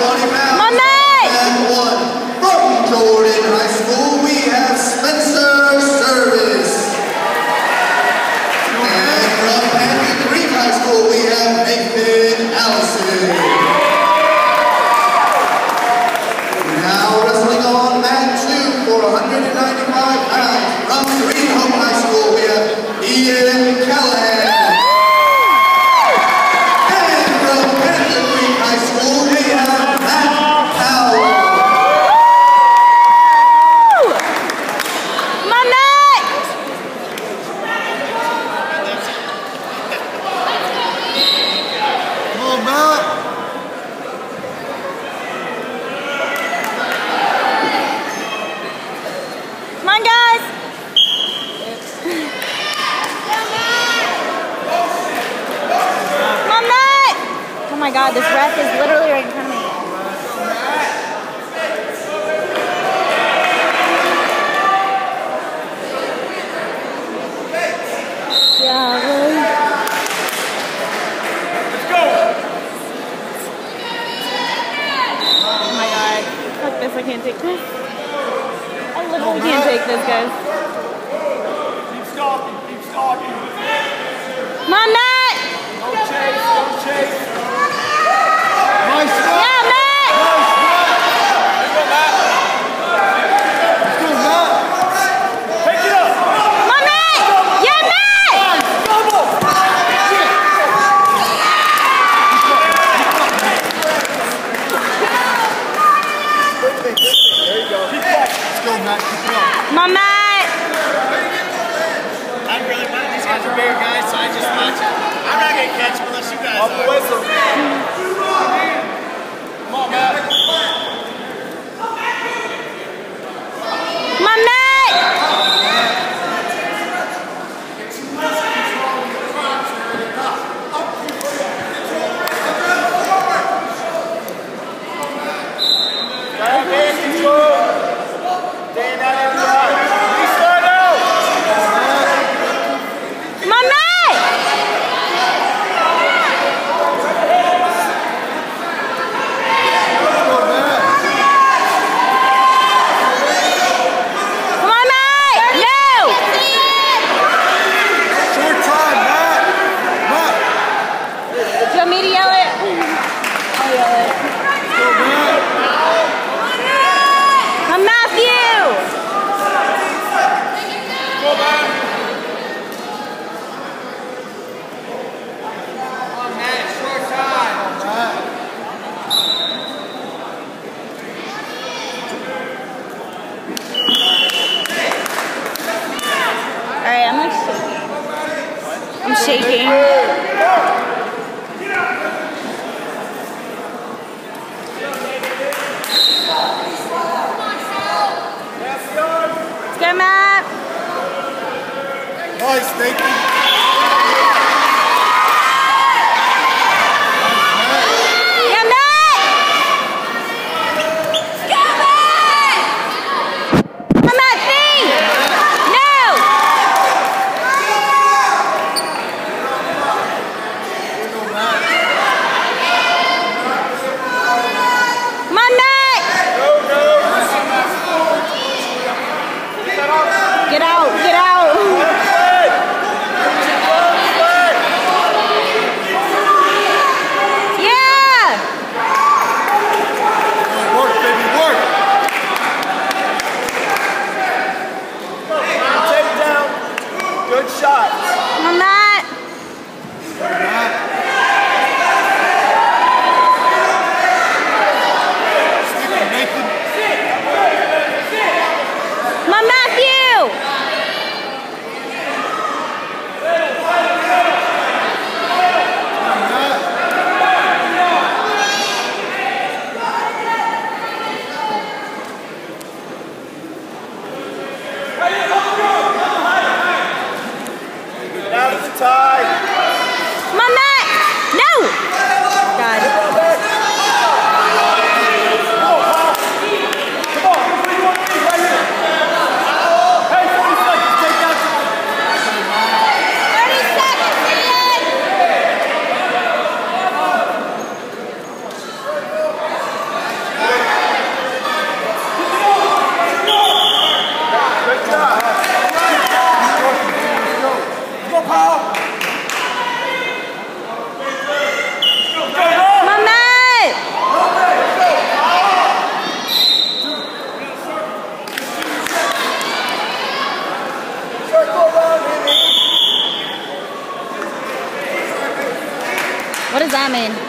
Lonnie Mack. my god, this ref is literally right in front of me. Yeah. Let's go! Oh my god. Fuck this, I can't take this. I literally can't take this, guys. Keep stalking, keep stalking. My Matt! Don't chase, don't chase. What